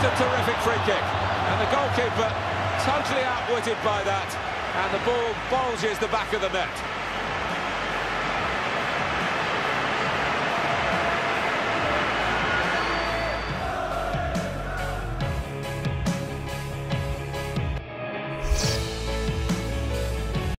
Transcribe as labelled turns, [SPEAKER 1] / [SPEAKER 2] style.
[SPEAKER 1] Just a terrific free kick. And the goalkeeper totally outwitted by that. And the ball bulges the back of the net.